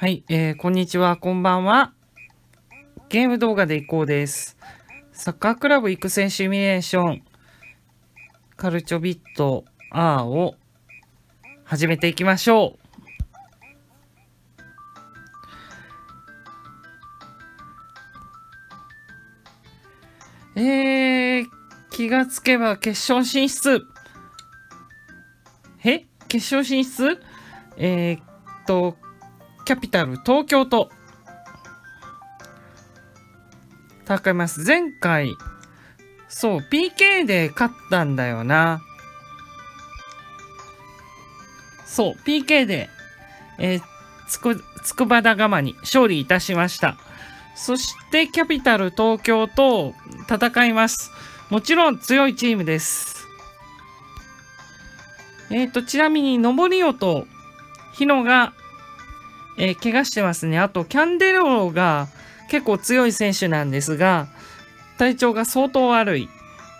はい、えー、こんにちは、こんばんは。ゲーム動画でいこうです。サッカークラブ育成シミュレーション、カルチョビット R を始めていきましょう。えー、気がつけば決勝進出。え？決勝進出？えー、っと、キャピタル東京と戦います。前回、そう、PK で勝ったんだよな。そう、PK で、えー、つく、つくばだがまに勝利いたしました。そして、キャピタル東京と戦います。もちろん強いチームです。えっ、ー、と、ちなみに、登りと日野が、えー、怪我してますね。あと、キャンデローが結構強い選手なんですが、体調が相当悪い。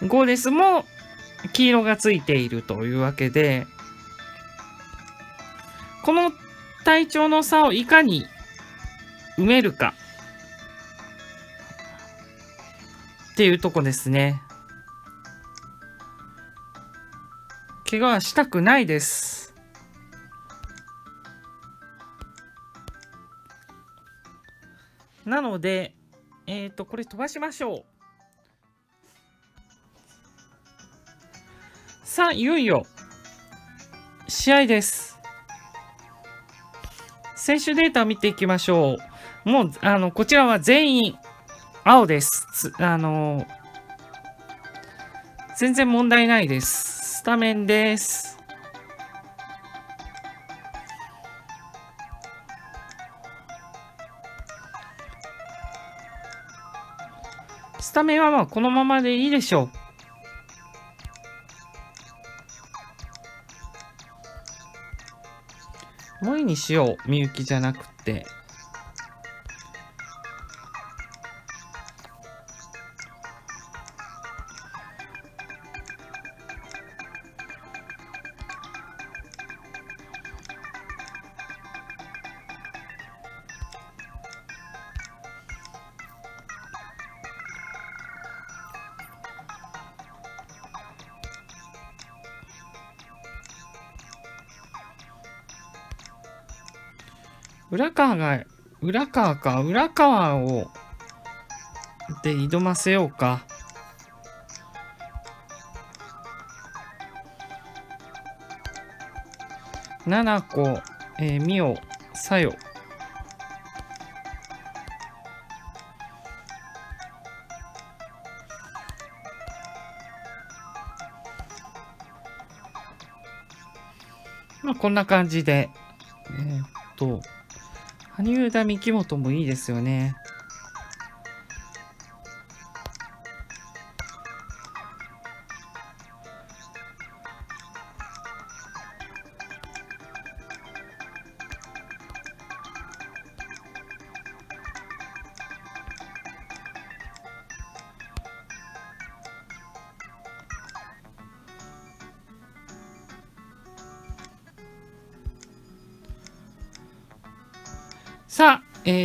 ゴーレスも黄色がついているというわけで、この体調の差をいかに埋めるかっていうとこですね。怪我はしたくないです。なので、えっ、ー、と、これ飛ばしましょう。さあ、いよいよ、試合です。選手データを見ていきましょう。もう、あの、こちらは全員、青です。あの、全然問題ないです。スタメンです。スタメンはまあこのままでいいでしょう。もういいにしよう。みゆきじゃなくて。浦川が、浦川か、浦川を、で挑ませようか。七子、えー、みお、さよ。まあ、こんな感じで、田三木本もいいですよね。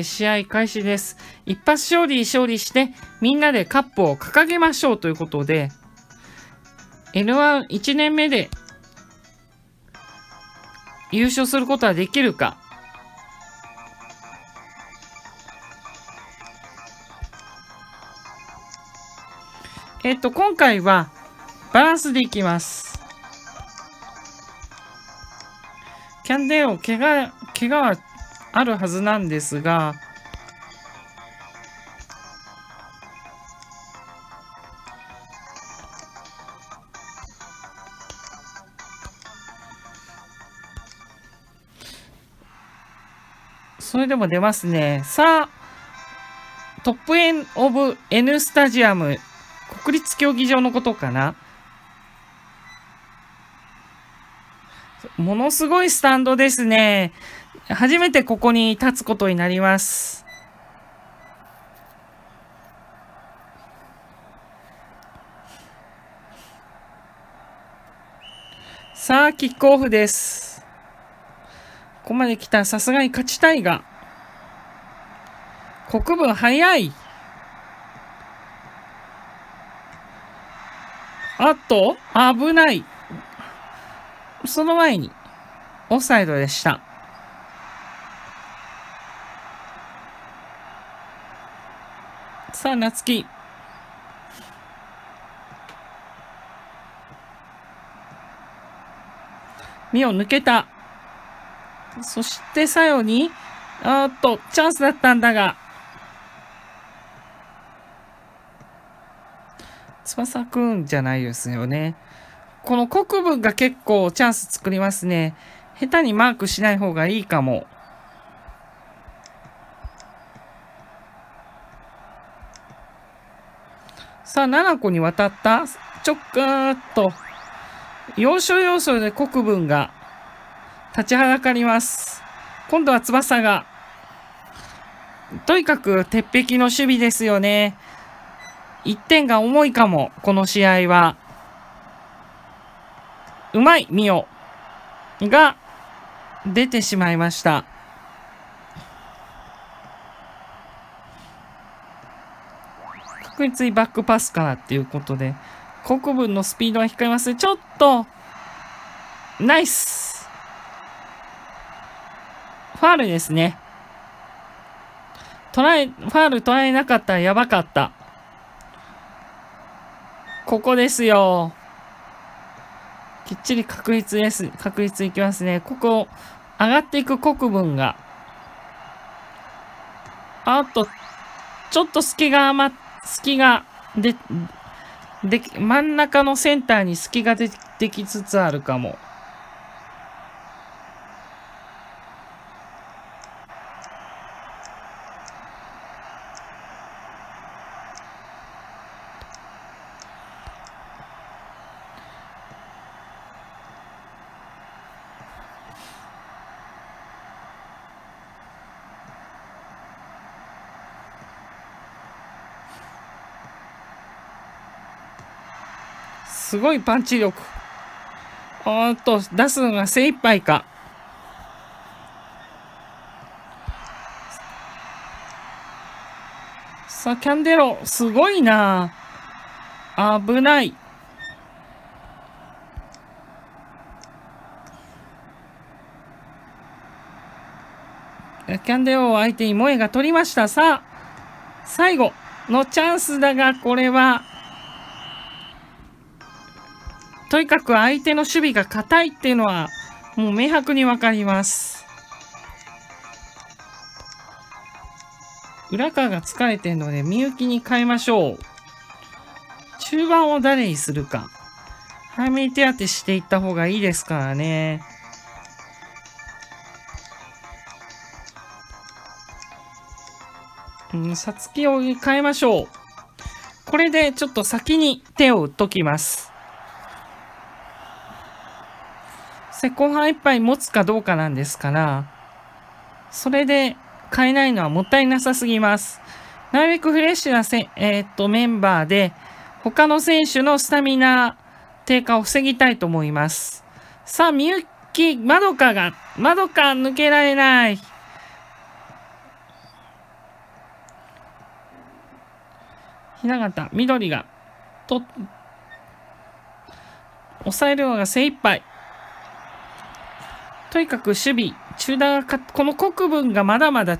試合開始です。一発勝利勝利して、みんなでカップを掲げましょうということで、N11 年目で優勝することはできるか。えっと、今回はバランスでいきます。キャンデーを怪我、怪我はあるはずなんですが、それでも出ますね。さあ、トップエンオブ N スタジアム、国立競技場のことかなものすごいスタンドですね。初めてここに立つことになります。さあ、キックオフです。ここまで来たさすがに勝ちたいが。国分早い。あと、危ない。その前に、オフサイドでした。さあ、夏希。身を抜けた。そして最後に、あっと、チャンスだったんだが、翼くんじゃないですよね。この国分が結構チャンス作りますね。下手にマークしない方がいいかも。さあ、7個に渡った。ちょっかーっと。要所要所で国分が立ちはだかります。今度は翼が。とにかく鉄壁の守備ですよね。1点が重いかも、この試合は。うまい、ミオ。が、出てしまいました。確実にバックパスからっていうことで、国分のスピードは控えますちょっと、ナイスファールですね。トライ、ファール捉えなかったらやばかった。ここですよ。きっちり確率です。確率いきますね。ここ、上がっていく国分が。あと、ちょっと隙が余っ、隙が、で、で、真ん中のセンターに隙がでできつつあるかも。すごいパンチ力。おっと、出すのが精一杯か。さあ、キャンデロ、すごいな。危ない。キャンデロを相手に萌えが取りました。さあ、最後のチャンスだが、これはとにかく相手の守備が硬いっていうのは、もう明白にわかります。浦川が疲れてるので、みゆきに変えましょう。中盤を誰にするか。早めに手当てしていった方がいいですからね。うん、さつきを変えましょう。これでちょっと先に手を打っときます。後半一杯持つかどうかなんですから、それで買えないのはもったいなさすぎます。なるべくフレッシュなせ、えー、っとメンバーで、他の選手のスタミナ低下を防ぎたいと思います。さあ、みゆき、まどかが、まどか抜けられない。ひな形、緑が、と、抑えるのが精一杯。とにかく守備、中段がこの国分がまだまだ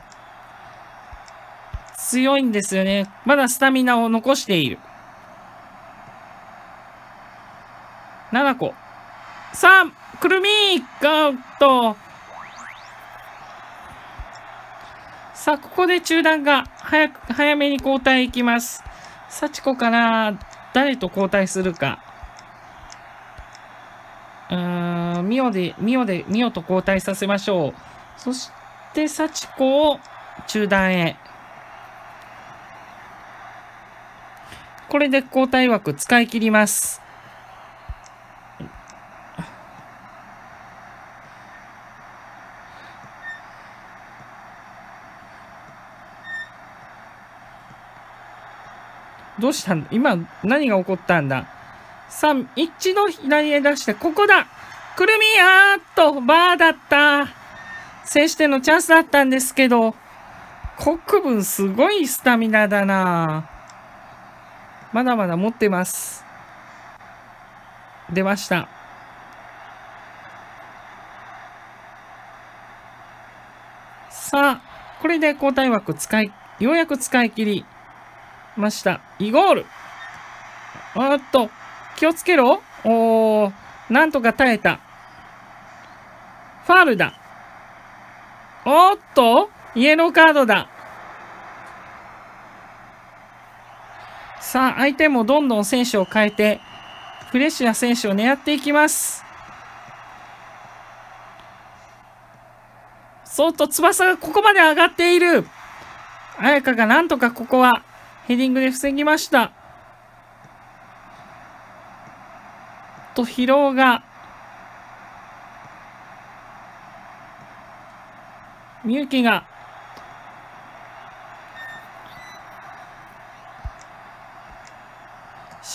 強いんですよね。まだスタミナを残している。7個。さあ、くるみガウト。さあ、ここで中段が早く、早めに交代いきます。幸子かな誰と交代するか。うーん、ミオで、ミオで、ミオと交代させましょう。そして、幸子を中段へ。これで交代枠使い切ります。どうしたん今、何が起こったんだ？さあ、一度左へ出して、ここだくるみあーっと、バーだった。制してのチャンスだったんですけど、国分すごいスタミナだなまだまだ持ってます。出ました。さあ、これで交代枠使い、ようやく使い切りました。イゴールおっと、気をつけろおー、なんとか耐えた。ファールだ。おっとイエローカードだ。さあ、相手もどんどん選手を変えて、フレッシュな選手を狙っていきます。そうと翼がここまで上がっている。彩香がなんとかここはヘディングで防ぎました。と疲労がみゆきが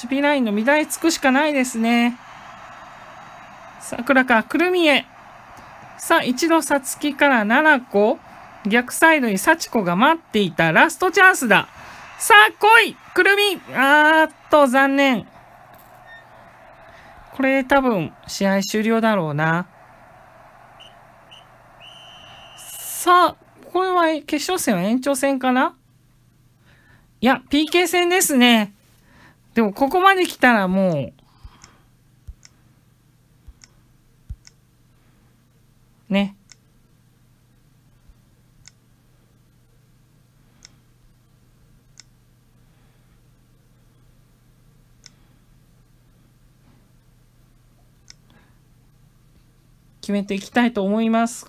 守備ラインの乱れつくしかないですね。桜か、くるみへ。さあ、一度さつきから7個。逆サイドに幸子が待っていたラストチャンスだ。さあ、来いくるみあーっと、残念。これ多分、試合終了だろうな。さあ、これは決勝戦は延長戦かな？いや、PK 戦ですね。でも、ここまで来たらもう、ね。決めていきたいと思います。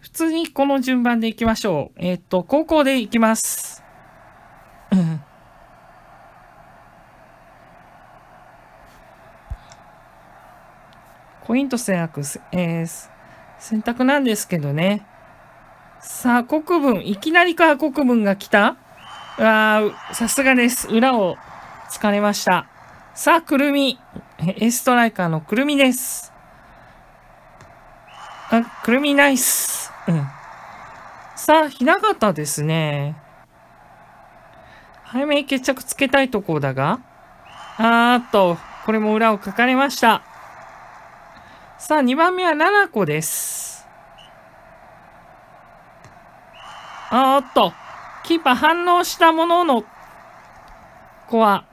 普通にこの順番でいきましょう。えっ、と、高校でいきます。うんコイント選択、えー、選択なんですけどね。さあ、国分、いきなりか国分が来た？あさすがです。裏を突かれました。さあ、くるみ。エストライカーのくるみです。くるみナイス。うん。さあ、ひな形ですね。早めに決着つけたいところだが。あーっと、これも裏をかかれました。さあ、2番目は7個です。あーっと、キーパー反応したものの、子は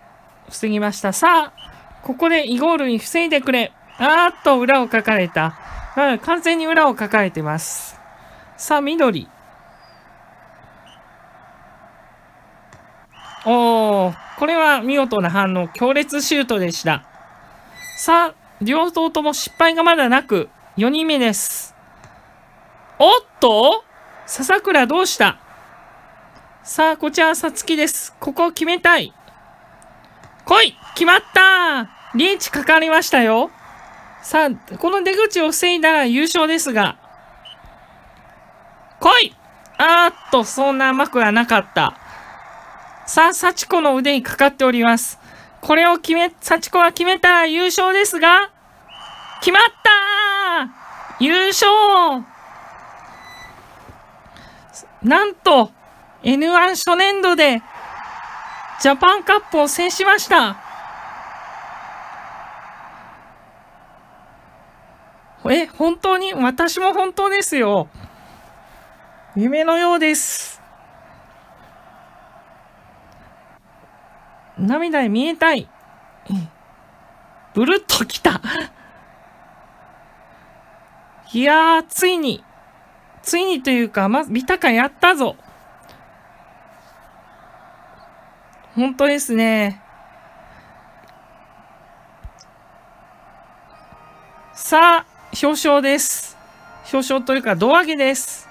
防ぎました。さあ、ここでイゴールに防いでくれ。あーっと、裏をかかれた。うん、完全に裏を抱えてます。さあ、緑。おー、これは見事な反応、強烈シュートでした。さあ、両党とも失敗がまだなく、4人目です。おっと笹倉どうした？さあ、こちらさつきです。ここを決めたい。来い決まったリーチかかりましたよ。さあ、この出口を防いだら優勝ですが。来いあーっと、そんな甘くはなかった。さあ、幸子の腕にかかっております。これを決め、幸子が決めたら優勝ですが、決まった優勝なんと、N1 初年度で、ジャパンカップを制しました。え、本当に？私も本当ですよ。夢のようです。涙で見えたい。ブルッときた。いやー、ついに、ついにというか、まず、ビタカやったぞ。本当ですね。さあ、表彰です。表彰というか、胴上げです。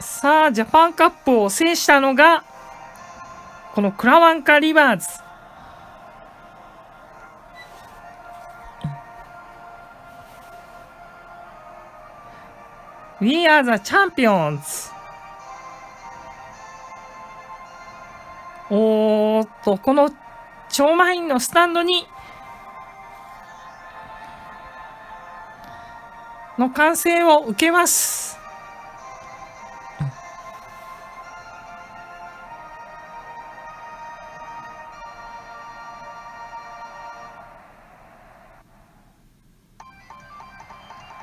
さあ、ジャパンカップを制したのが、このクラワンカ・リバーズ。We are the champions! おーっと、この超満員のスタンドに、の歓声を受けます。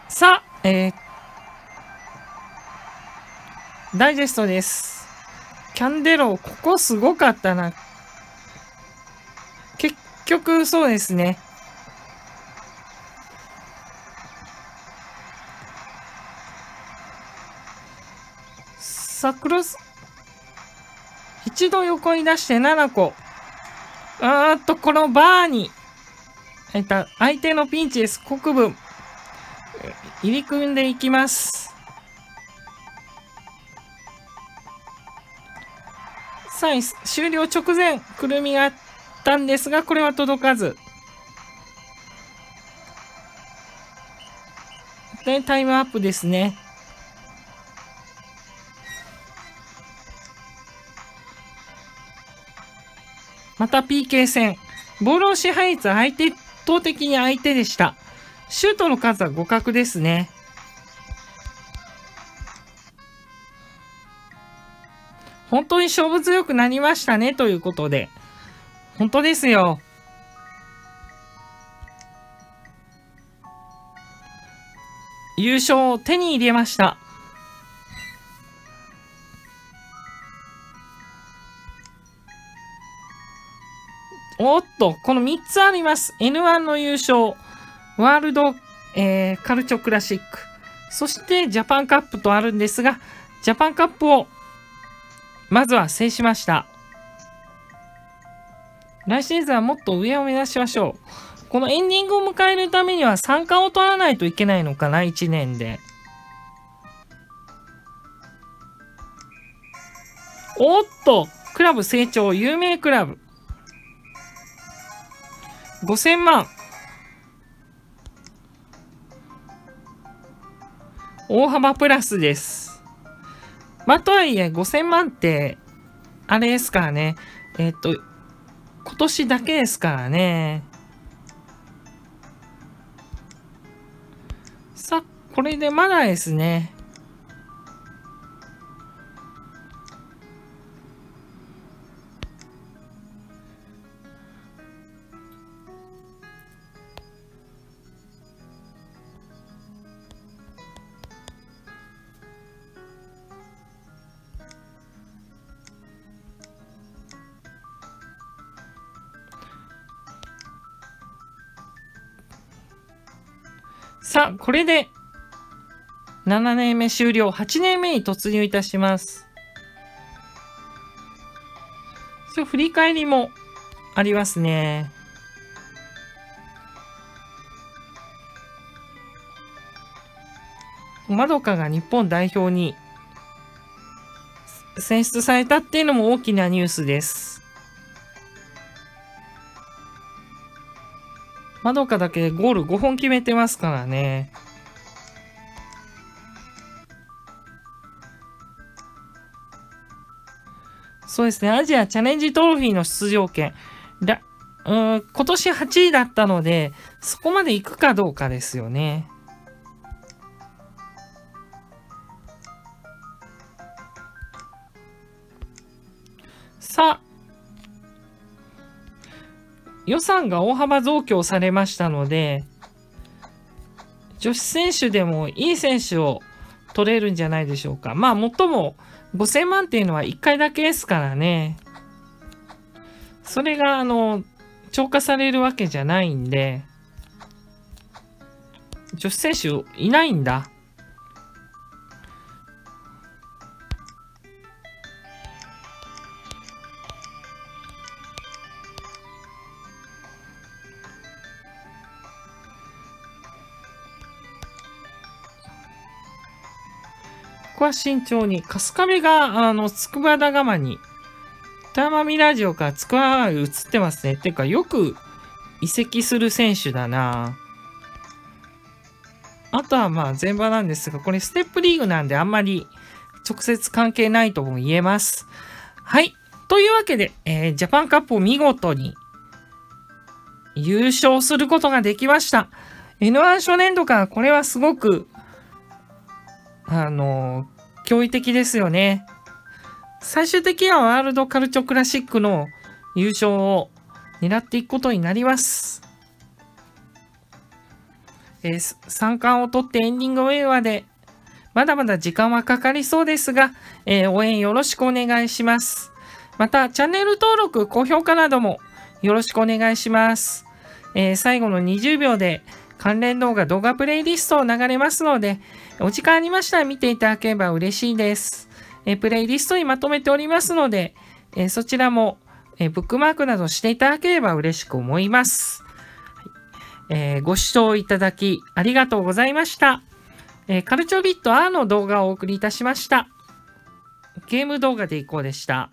さあ、えー、ダイジェストです。キャンデロー、ここすごかったな。結局、そうですね。さ、クロス、一度横に出して7個。あーっと、このバーに、えっと、相手のピンチです。国分。入り組んでいきます。さあ、終了直前、くるみがあったんですが、これは届かず。で、タイムアップですね。また PK 戦。ボールを支配率相手、投的に相手でした。シュートの数は互角ですね。本当に勝負強くなりましたね、ということで。本当ですよ。優勝を手に入れました。おっと、この3つあります。N1 の優勝、ワールド、えー、カルチョクラシック、そしてジャパンカップとあるんですが、ジャパンカップをまずは制しました。来シーズンはもっと上を目指しましょう。このエンディングを迎えるためには参加を取らないといけないのかな、1年で。おっとクラブ成長、有名クラブ。5000万。大幅プラスです。まあ、とはいえ、5000万って、あれですからね。えっ、と、今年だけですからね。さあこれでまだですね。これで7年目終了、8年目に突入いたします。そう振り返りもありますね。まどかが日本代表に選出されたっていうのも大きなニュースです。まどかだけゴール5本決めてますからね。そうですね。アジアチャレンジトロフィーの出場権。だうん今年8位だったので、そこまで行くかどうかですよね。さあ、予算が大幅増強されましたので、女子選手でもいい選手を取れるんじゃないでしょうか。まあ、もっとも5000万っていうのは1回だけですからね。それが、あの、超過されるわけじゃないんで、女子選手いないんだ。こは慎重に。春日部が、あの、筑波田釜に、ターマミラジオから筑波が映ってますね。てか、よく移籍する選手だなあとはまあ全場なんですが、これステップリーグなんであんまり直接関係ないとも言えます。はい。というわけで、えー、ジャパンカップを見事に優勝することができました。N1 初年度からこれはすごく、あの、驚異的ですよね。最終的にはワールドカルチョクラシックの優勝を狙っていくことになります。えー、3冠を取ってエンディングウェイワで、まだまだ時間はかかりそうですが、えー、応援よろしくお願いします。また、チャンネル登録、高評価などもよろしくお願いします。えー、最後の20秒で関連動画、動画プレイリストを流れますので、お時間ありましたら見ていただければ嬉しいです。え、プレイリストにまとめておりますので、え、そちらも、えブックマークなどしていただければ嬉しく思います。えーご視聴いただきありがとうございました。えカルチョビット R の動画をお送りいたしました。ゲーム動画でいこうでした。